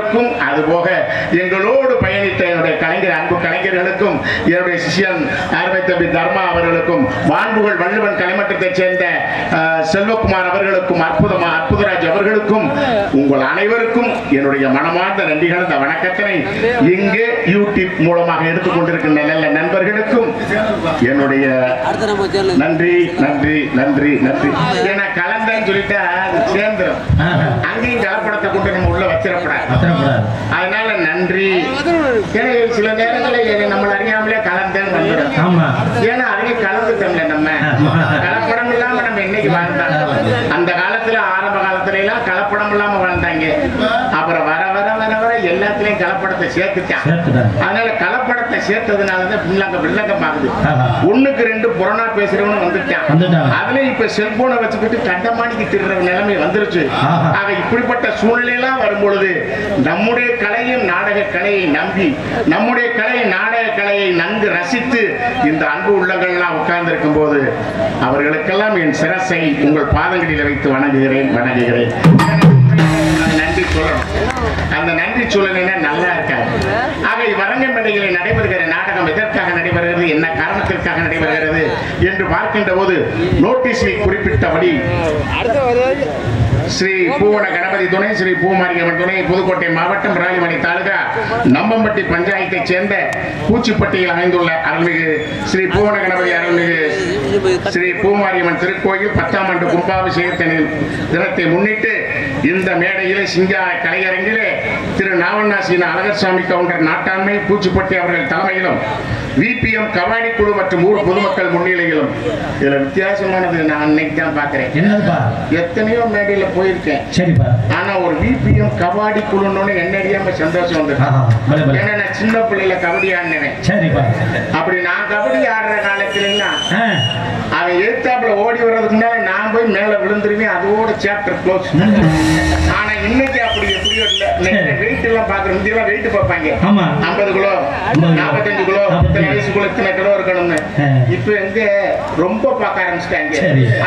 அனைவருக்கும் அதுபோக எங்களோடு பயணித்த என்னுடைய கலைஞர் அன்பு கலைஞர்களுக்கும் என்னுடைய சிஷியன் அருமை தம்பி தர்மா அவர்களுக்கும் வான்புகள் வள்ளுவன் கலைமட்டத்தைச் சேர்ந்த செல்வகுமார் அவர்களுக்கும் அற்புதமா அற்புதராஜ் அவர்களுக்கும் உங்கள் அனைவருக்கும் என்னுடைய மனமார்ந்த நன்றிகள் இந்த வணக்கத்தினை இங்கே யூடியூப் மூலமாக எடுத்துக்கொண்டிருக்கின்ற நல்ல நண்பர்களுக்கும் என்னுடைய நன்றி நன்றி நன்றி நன்றி. ஏன்னா கலந்தன்னு சொல்லிட்டா சேர்ந்துடும் அங்கேயும் கலப்படத்தை கொண்டு நம்ம உள்ள அதனால நன்றி. ஏன்னா சில நேரங்களில் நம்மள அறியாமலே கலந்தேன்னு வந்துடும். ஆமா. ஏன்னா எல்லாத்துலயும் கலப்படத்தை சேர்த்துட்டான். அதனால கலப்படத்தை சேர்த்ததுனாலதான் பின்லாங்க வில்லங்கம் ஆகுது. ஒண்ணுக்கு ரெண்டு புறணா பேசுறவனு வந்துட்டான். அதுல இப்ப செல்போனை வச்சுக்கிட்டு கண்டமானிக்கு திருற நிலைமை வந்துருச்சு. ஆக இப்படிப்பட்ட சூழ்நிலையெல்லாம் வரும்பொழுது நம்முடைய கலையும் நாடக கலையை நம்பி நம்முடைய கலை நாடக கலையை நன்கு ரசித்து இந்த அன்பு உள்ளங்கள்லாம் உட்கார்ந்து இருக்கும் போது அவர்களுக்கெல்லாம் என் சிரசை உங்கள் பாதங்களில் வைத்து வணங்குகிறேன் வணங்குகிறேன் நன்றி அந்த நன்றி சொல்லலைன்னா நல்லா இருக்காது. ஆக பண்டிகையில் நடைபெறுகிற நாடகம் எதற்காக நடைபெறுகிறது? என்ன காரணத்திற்காக நடைபெறுகிறது? என்று பார்க்கின்ற போது நோட்டீஸில் குறிப்பிட்டபடி ஸ்ரீ பூவன கணபதி துணை ஸ்ரீ பூமாரியம்மன் துணை புதுக்கோட்டை மாவட்டம் ராணிமணி தாலுகா நம்பம்பட்டி பஞ்சாயத்தைச் சேர்ந்த பூச்சிப்பட்டியில் அமைந்துள்ள அருள்மிகு ஸ்ரீ பூவன கணபதி அருள்மிகு ஸ்ரீ பூமாரியம்மன் திருக்கோயில் பத்தாம் ஆண்டு கும்பாபிஷேகத்தின் தினத்தை முன்னிட்டு இந்த மேடையிலே சிங்கார கலையரங்கிலே திரு நாவண்ணாசீன அழகர்சாமி கவுண்டர் நாட்டாண்மை பூச்சிப்பட்டி அவர்கள் தலைமையிலும் விபிஎம் கபாடி குழு மற்றும் ஊர் பொதுமக்கள் முன்னிலையிலும். இதுல வித்தியாசமானது நான் அன்னைக்கு தான் என்னதுப்பா? எத்தனையோ மேடையில போயிருக்கேன். சரிப்பா. ஆனா ஒரு விபிஎம் கபாடி குழுன்னு என்ன அறியாம சந்தோஷம் வந்து ஆஹா, பலே, பலே. ஏன்னா நான் சின்ன பிள்ளையில கபடி ஆடினேன் சரிப்பா. அப்படி நான் கபடி ஆடுற காலத்துலாம் அவன் எழுத்தாப்புல ஓடி வர்றதுக்கு முன்னால நான் போய் மேல விழுந்துருவேன். அதோட சாப்டர் க்ளோஸ் ஆனா இன்னைக்கு வெயிட் எல்லாம் பாக்குற முந்தியெல்லாம் வெயிட் பார்ப்பாங்க. ஆமா. ஐம்பது கிலோ. நாற்பத்தஞ்சு கிலோ இத்தனை வயசுக்குள்ள இத்தனை கிலோ இருக்கணும்னு. இப்ப எங்க ரொம்ப பார்க்க ஆரம்பிச்சிட்டாங்க.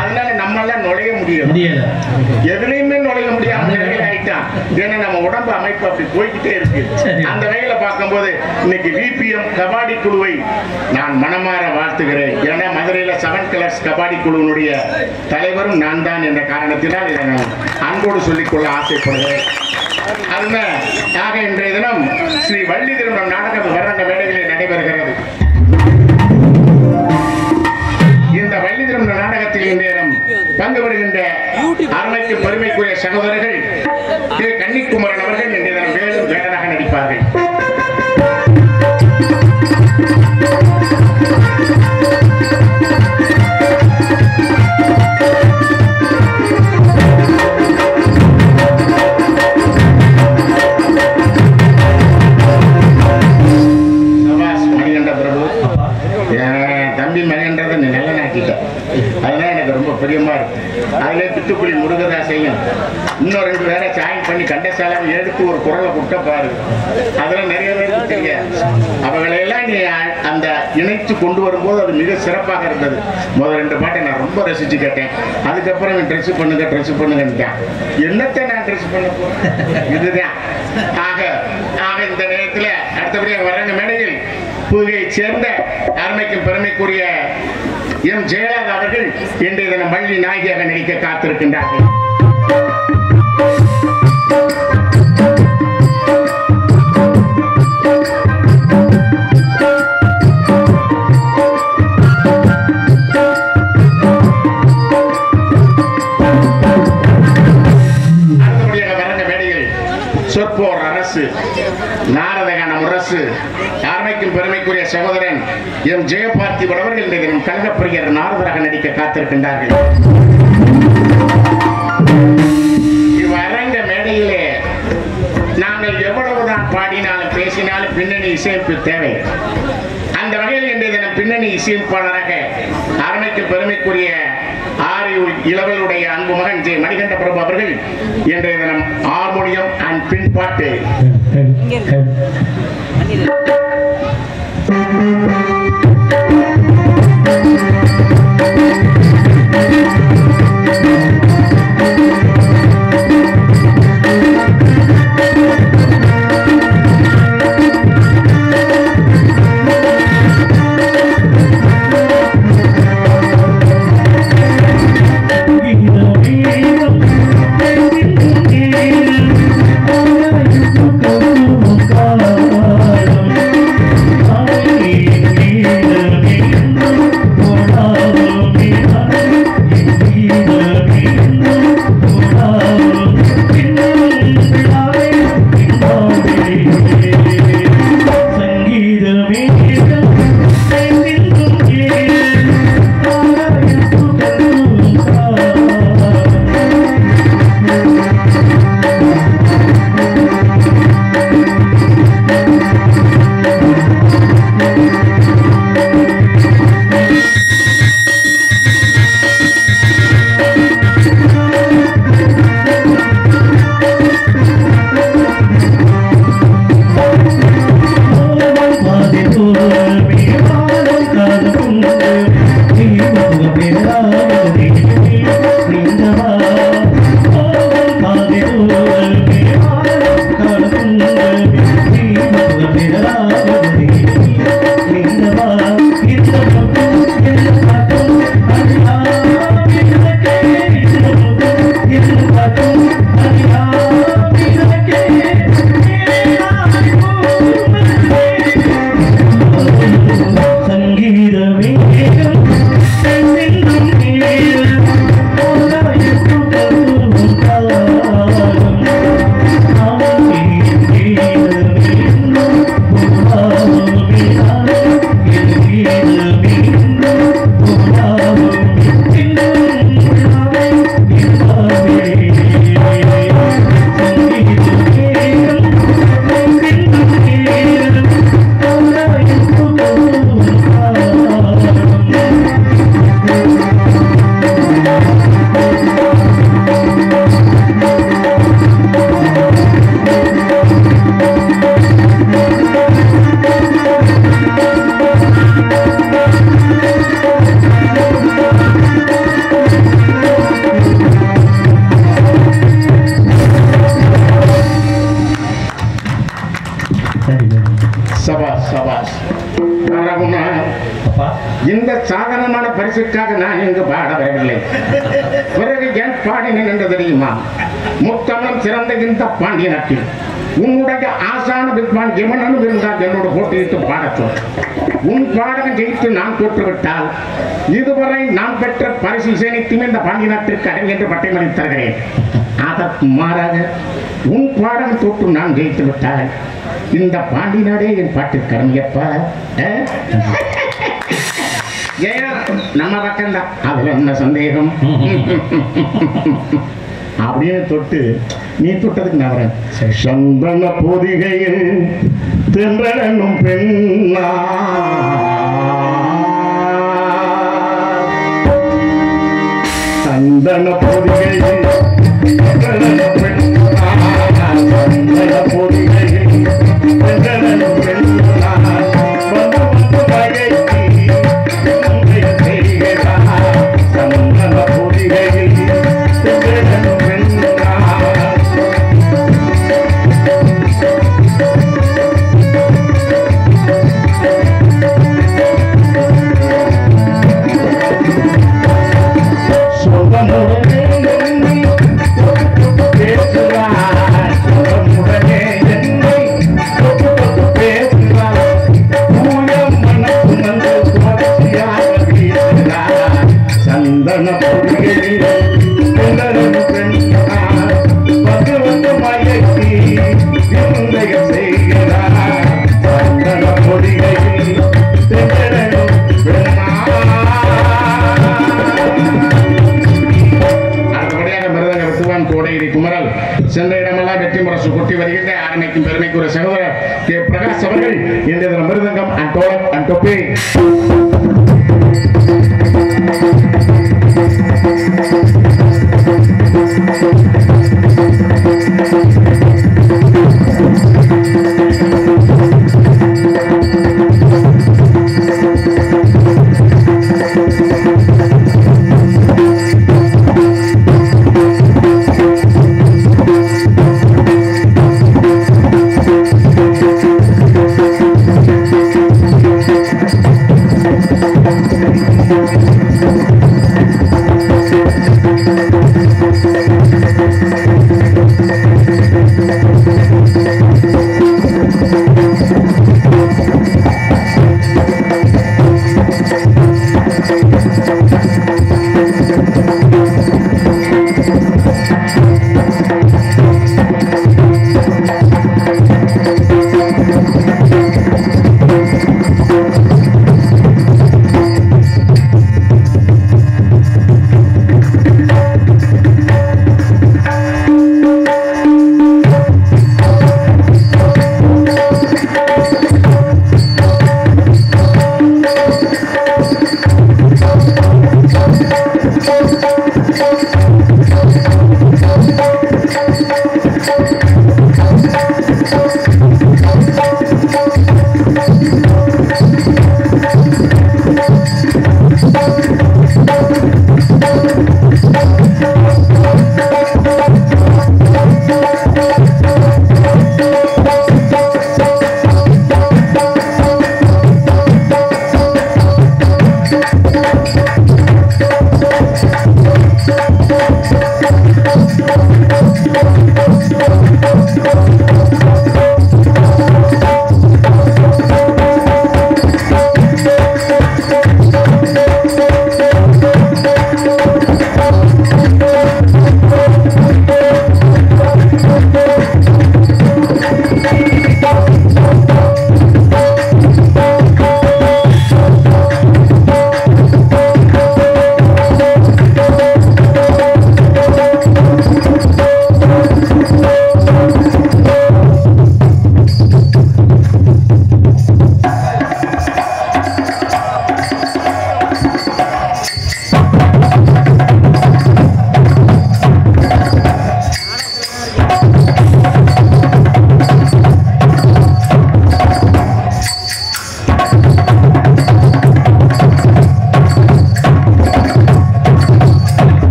அதனால நம்ம எல்லாம் நுழைய முடியும் எதுலையுமே நுழைய முடியாம நிலையில ஆயிட்டான். ஏன்னா நம்ம உடம்பு அமைப்பு அப்படி போய்கிட்டே இருக்கு. அந்த வகையில பார்க்கும்போது இன்னைக்கு விபிஎம் கபாடி குழுவை நான் மனமாற வாழ்த்துகிறேன். ஏன்னா மதுரையில செவன் கலர்ஸ் கபாடி குழுவினுடைய தலைவரும் நான் தான் என்ற காரணத்தினால் இதை நான் அன்போடு சொல்லிக்கொள்ள ஆசைப்படுகிறேன். அதுதான் இன்றைய தினம் ஸ்ரீ வள்ளி திருமணம் நாடகம் வர்றங்க மேடைகளில் நடைபெறுகிறது. இந்த வள்ளி திருமண நாடகத்தில் இன்றைய பங்கு பெறுகின்ற அருமைக்கு பெருமைக்குரிய சகோதரர்கள் திரு கன்னிக்குமரன் கொண்டு வரும்போது அது மிக சிறப்பாக இருந்தது. முதல் ரெண்டு பாட்டை நான் ரொம்ப ரசிச்சு கேட்டேன். அதுக்கப்புறம் ட்ரெஸ் பண்ணுங்க ட்ரெஸ் பண்ணுங்கன்ட்டான். என்னத்தை நான் ட்ரெஸ் பண்ண போகிறேன் இதுதான். ஆக ஆக இந்த நேரத்தில் அடுத்தபடியாக வரங்க மேடையில். புதுகையைச் சேர்ந்த அருமைக்கும் பெருமைக்குரிய எம் ஜெயலலிதா அவர்கள் இன்றைய தினம் வள்ளி நாயகியாக நடிக்க காத்திருக்கின்றார்கள். சகோதரன் எம் ஜெயபார்த்திபன் அவர்கள் இன்றைய தினம் கழகப்பிரியர் நாரதராக நடிக்க காத்திருக்கின்றார்கள். இவ்வரங்க மேடையிலே நாங்கள் எவ்வளவுதான் பாடினாலும் பேசினாலும் பின்னணி இசையமைப்பு தேவை. அந்த வகையில் இன்றைய தினம் பின்னணி இசையமைப்பாளராக அரணைக்கு பெருமைக்குரிய ஆரி ஆயுள் இளவலுடைய அன்பு மகன் ஜெய் மணிகண்ட பிரபு அவர்கள் இன்றைய தினம் ஹார்மோனியம் அண்ட் பின்பாட்டு Thank you. அரசிற்காக நான் இங்கு பாட வரவில்லை பிறகு என் பாடினேன் என்று தெரியுமா? முத்தமிழம் சிறந்த இந்த பாண்டிய நாட்டில். உன்னுடைய ஆசான வித்வான் எவனும் இருந்தால் என்னோட போட்டியிட்டு பாடட்டும் உன் பாடகம் ஜெயித்து நான் தோற்றுவிட்டால் இதுவரை நான் பெற்ற பரிசு சேனித்தும் இந்த பாண்டிய நாட்டிற்கு அடங்கி என்று பட்டை தருகிறேன். அதற்கு மாறாக உன் பாடகம் தோற்று நான் ஜெயித்து விட்டால் இந்த பாண்டி நாடே என் பாட்டிற்கு அருமையப்பா. ஏன் நம்ம பக்கம்தான். அதுல என்ன சந்தேகம்? அப்படின்னு தொட்டு நீ தொட்டதுக்கு நான் வரேன். சந்தன பொதிகையில் தென்றனும் பெண்ணா. சந்தன பொதிகையில் பெண்ணா. சந்தன பொதிகையில் சென்ற இடமெல்லாம் வெற்றி முரசு கொட்டி வருகின்ற ஆரம்பிக்கும் பெருமைக்கு ஒரு சகோதரர் கே பிரகாஷ் அவர்கள் இந்த தினம் மிருதங்கம் அண்ட் டோலக் அண்ட் தொப்பி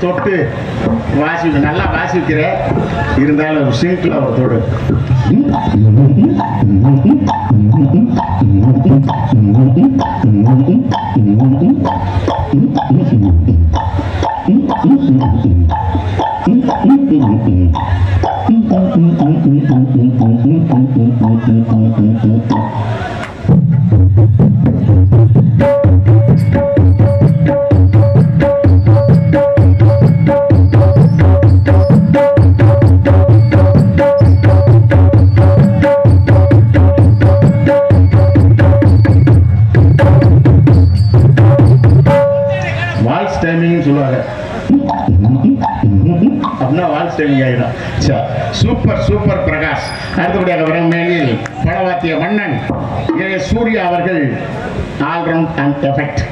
தொட்டு வாசி நல்லா வாசிக்கிற இருந்தாலும் சிங்கில் அவர் தொடு. வாய்ஸ் அடுத்தபடியாக வரமேனில் படவாத்திய மன்னன் சூர்யா அவர்கள் ஆல்ரவுண்ட் அண்ட் எஃபெக்ட்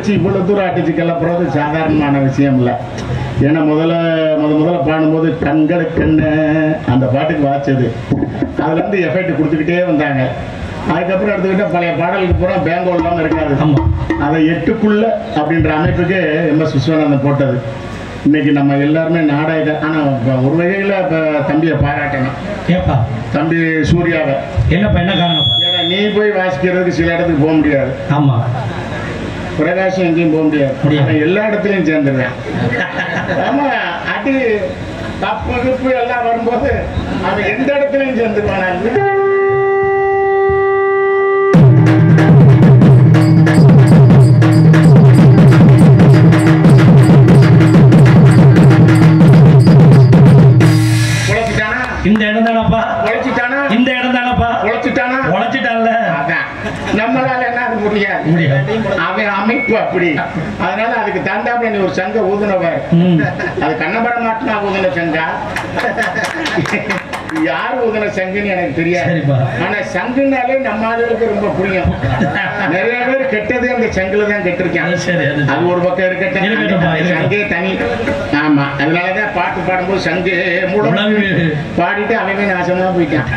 வச்சு இவ்வளவு தூரம் அடிச்சு கிளப்புறது சாதாரணமான விஷயம் இல்லை ஏன்னா முதல்ல முத முதல்ல பாடும்போது கண்களுக்கென்ன அந்த பாட்டுக்கு வாச்சது அதுல இருந்து எஃபெக்ட் கொடுத்துக்கிட்டே வந்தாங்க. அதுக்கப்புறம் எடுத்துக்கிட்டா பழைய பாடலுக்கு பூரா பேங்கோல் இல்லாமல் இருக்காது. அதை எட்டுக்குள்ள அப்படின்ற அமைப்புக்கு எம் எஸ் விஸ்வநாதன் போட்டது. இன்னைக்கு நம்ம எல்லாருமே நாடக ஆனால் ஒரு வகையில் இப்போ தம்பியை பாராட்டணும். கேப்பா தம்பி சூர்யாவை. என்னப்பா என்ன காரணம்ப்பா ஏன்னா நீ போய் வாசிக்கிறதுக்கு சில இடத்துக்கு போக முடியாது. ஆமா. பிரகாஷம் எங்கேயும் போக முடியாது. எல்லா இடத்துலையும் சேர்ந்துருவேன். ஆமா அடி தப்பு கிப்பு எல்லாம் வரும்போது அவன் எந்த இடத்துலையும் சேர்ந்துருவான் இந்த இடம் தானப்பா உழைச்சிட்டானா இந்த இடம் தானப்பா உழைச்சிட்டானா உழைச்சிட்டான்ல அதான் நம்மளால என்ன அது முடியாது முடியாது அவன் அமைப்பு அப்படி. அதனால அதுக்கு தந்தாப்புல நீ ஒரு சங்க ஊதுனவர். அது கண்ணபட மாட்டினா ஊதுன சங்கா. யார் ஊதுன சங்குன்னு எனக்கு தெரியாது. ஆனா சங்குனாலே நம்ம ஆளுகளுக்கு ரொம்ப புரியும் நிறைய பேர் கெட்டது அந்த சங்குல தான் கெட்டிருக்கேன் அது ஒரு பக்கம் இருக்கட்டும். சங்கே தனி. ஆமா அதனாலதான் பாட்டு பாடும்போது சங்கு முழங்கு. பாடிட்டு அவன் நாசமா போயிட்டான்.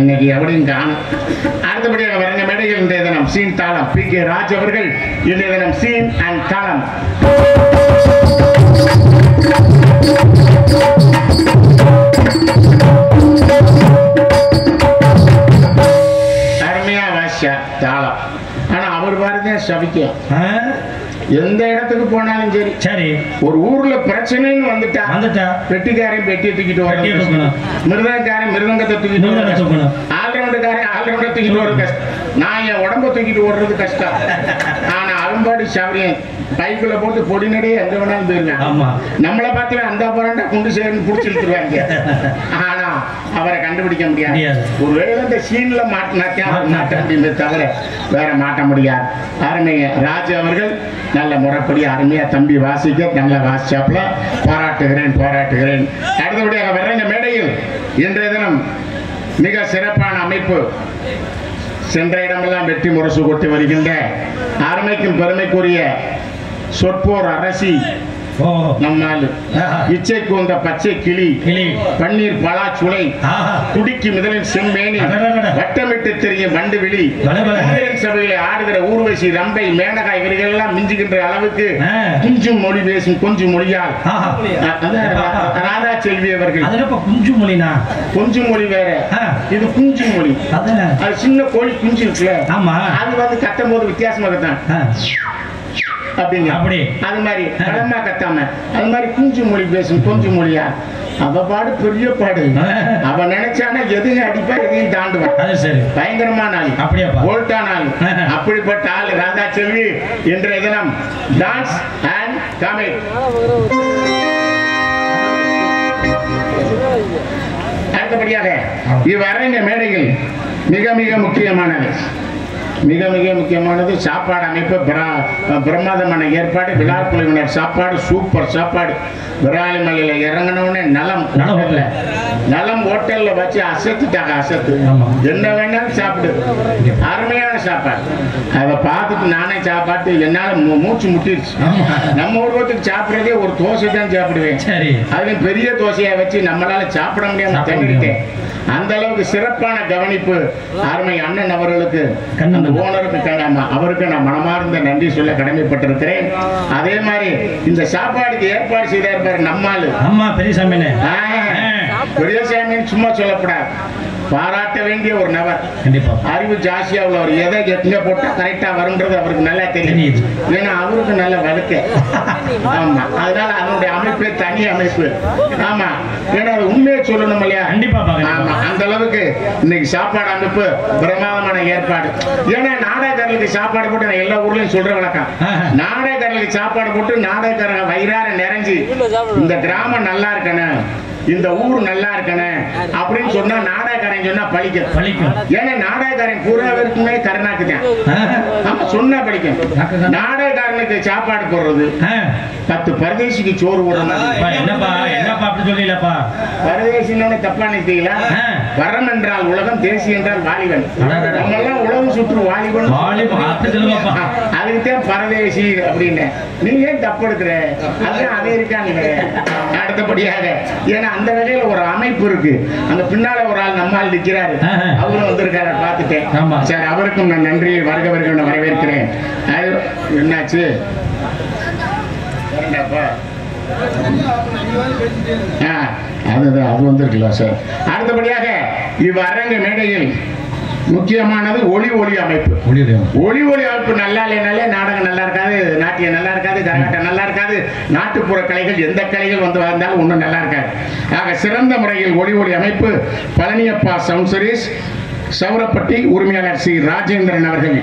இன்னைக்கு எவரையும் காணும். அடுத்தபடியாக வரங்க மேடையில் இன்றைய தினம் சீன் தாளம். பி கே ராஜ் அவர்கள் இன்றைய தினம் சீன் அண்ட் தாளம். சபிக்கும்? எந்த இடத்துக்கு போனாலும் சரி. சரி. ஒரு ஊர்ல பிரச்சனைன்னு வந்துட்டா வந்துட்டா? வெட்டிக்காரன் பெட்டியை தூக்கிட்டு வர. மிருதங்காரன் மிருதங்கத்தை தூக்கிட்டு வர கஷ்டம். ஆல்ரவுண்டுக்காரன் ஆல்ரவுண்டை தூக்கிட்டு வர கஷ்டம். நான் என் உடம்ப தூக்கிட்டு ஓடுறது கஷ்டம். ஆனா அரும்பாடி சவரியன் பைக்குள்ள போட்டு பொடி நடையே எங்க வேணாலும் போயிருவேன் ஆமா. நம்மளை பார்த்து அந்த போறாண்டா குண்டு சேர்ந்து புடிச்சு இழுத்துருவாங்க. ஆனா அவரை கண்டுபிடிக்க முடியாது. ஒருவேளை இந்த சீன்ல மாட்டினாக்கா அவர் மாட்ட முடியுமே தவிர வேற மாட்ட முடியாது. அருமைய ராஜு அவர்கள் நல்ல முறைப்படி அருமையா தம்பி வாசிக்க நல்ல வாசிச்சாப்புல பாராட்டுகிறேன் பாராட்டுகிறேன். அடுத்தபடியாக வர்ற மேடையில். இன்றைய தினம் மிக சிறப்பான அமைப்பு. சென்ற இடமெல்லாம் வெற்றி முரசு கொட்டி வருகின்ற அருமைக்கும் பெருமைக்குரிய சொற்போர் அரசி ஓ நம்மால் ஆஹா. இச்சை கூந்த பச்சை கிளி கிளி. பன்னீர் பலா சுளை துடிக்கு முதலில் செம்மேனி. வட்டமிட்டு தெரியும் வண்டு விழி சபையில ஆடுகிற ஊர்வசி ரம்பை மேனகா இவர்கள் எல்லாம் மிஞ்சுகின்ற அளவுக்கு. குஞ்சும் மொழி பேசும் கொஞ்சம் மொழியால். ராதா செல்வி அவர்கள். குஞ்சு மொழினா? கொஞ்சம் மொழி வேற. இது குஞ்சு மொழி. அது சின்ன கோழி குஞ்சு இருக்குல்ல. ஆமா. அது வந்து கத்தும் போது வித்தியாசமாக தான் ஆ, அப்படிங்க. அப்படி. அது மாதிரி படமா கத்தாம அது மாதிரி குஞ்சு மொழி பேசும் கொஞ்சம் மொழியா? அவ பாடு பெரிய பாடு. அவ நினைச்சானா எதையும் அடிப்பா எதையும் தாண்டுவான் பயங்கரமான ஆள் அப்படியாப்பா? போல்டான ஆள் அப்படிப்பட்ட ஆள் ராதா செல்வி இன்றைய தினம் டான்ஸ் அண்ட் காமெடி. அடுத்தபடியாக இவ்வரங்க மேடையில் மிக மிக முக்கியமானது மிக மிக முக்கியமானது சாப்பாடு அமைப்பு. பிரா- பிரமாதமான ஏற்பாடு விழா குழுவினர் சாப்பாடு சூப்பர் சாப்பாடு. விராலிமலையில இறங்கினவுடனே நலம் நலம் ஹோட்டல்ல நலம் ஹோட்டல்ல வச்சு அசத்துட்டாங்க அசத்து. என்ன வேணாலும் சாப்பிடு. அருமையான சாப்பாடு. அதை பார்த்துட்டு நானே சாப்பாட்டு என்னால மூச்சு முட்டிடுச்சு. நம்ம ஊருக்கு சாப்பிடுறதே ஒரு தோசை தான் சாப்பிடுவேன். சரி. அதுலயும் பெரிய தோசையை வச்சு நம்மளால சாப்பிட முடியாம சாப்பிட திணறிட்டேன் அந்த அளவுக்கு சிறப்பான கவனிப்பு அருமை அண்ணன் அவர்களுக்கு. ஓனருக்கு கண்ணாம அவருக்கு நான் மனமார்ந்த நன்றி சொல்ல கடமைப்பட்டிருக்கிறேன். அதே மாதிரி இந்த சாப்பாடுக்கு ஏற்பாடு செய்தார் பாரு நம்மாளு. அம்மா பெரியசாமினே. ஆ, பெரியசாமின்னு சும்மா சொல்லக்கூடாது. பாராட்ட வேண்டிய ஒரு நபர். கண்டிப்பா. அறிவு ஜாஸ்தியா உள்ளவர். எதை எங்க போட்டா கரெக்டா வரும்ன்றது அவருக்கு நல்லா தெரியும். தெரியுது. ஏன்னா அவருக்கு நல்ல வழுக்க. ஆமா. அதனால அதனுடைய அமைப்பே தனி அமைப்பு. ஆமா. ஏன்னா அது உண்மையை சொல்லணும் இல்லையா? கண்டிப்பா. ஆமா. அந்த அளவுக்கு இன்னைக்கு சாப்பாடு அமைப்பு பிரமாதமான ஏற்பாடு. ஏன்னா நாடகர்களுக்கு சாப்பாடு போட்டு நான் எல்லா ஊர்லயும் சொல்ற வழக்கம். ஆஹா. நாடகர்களுக்கு சாப்பாடு போட்டு நாடகக்காரங்க வயிறார நிறைஞ்சு இந்த கிராமம் நல்லா இருக்கணும். இந்த ஊர் நல்லா இருக்கணும் அப்படின்னு சொன்னா நாடகக்காரன் சொன்னா பழிக்கும். பழிக்கும். ஏன்னா நாடகக்காரன் பூரா இருக்குமே கருணாக்கு தான் சொன்னா படிக்கும். நாடகக்காரனுக்கு சாப்பாடு போடுறது. பத்து பரதேசிக்கு சோறு போடுறது அப்பா, என்னப்பா என்னப்பா அப்படி சொல்றீங்களப்பா? பரதேசின்னு தப்பா நினைச்சீங்களா ஆ. வரம் என்றால் உலகம் தேசி என்றால் வாலிபன். நம்ம எல்லாம் உலகம் சுற்று வாலிபன். அதுக்குதான் பரதேசி அப்படின்னு. நீ ஏன் தப்பு எடுக்கிற? அதுதான் அமெரிக்கான்னு அடுத்தபடியாக ஏன்னா அந்த வகையில ஒரு அமைப்பு இருக்கு. அந்த பின்னால ஒரு ஆள் நம்மால் நிக்கிறாரு. அவரும் வந்திருக்காரு பார்த்துட்டேன். ஆமா. சரி அவருக்கும் நான் நன்றி வருக வருக வரவேற்கிறேன். அது என்னாச்சு? அதுதான் அது வந்திருக்கலாம் சார். அடுத்தபடியாக இவ்வரங்க மேடையில் முக்கியமானது ஒளி ஒளி அமைப்பு. ஒளி ஒளி அமைப்பு. நல்லா இல்லைனாலே நாடகம் நல்லா இருக்காது நாட்டியம் நல்லா இருக்காது கரகாட்டம் நல்லா இருக்காது. நாட்டுப்புற கலைகள் எந்த கலைகள் வந்து வந்தாலும் ஒன்றும் நல்லா இருக்காது. ஆக சிறந்த முறையில் ஒளி ஒளி அமைப்பு பழனியப்பா சவுண்ட் சர்வீஸ் சௌரப்பட்டி உரிமையாளர் சி. ராஜேந்திரன் அவர்கள்.